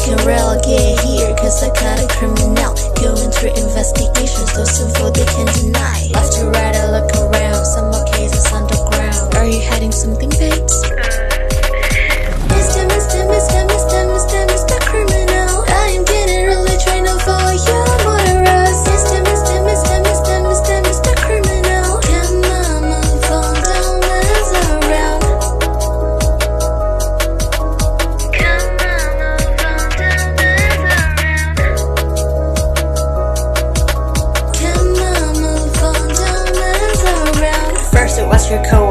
fucking real, get here, cause I got a criminal. Going through investigations, those your co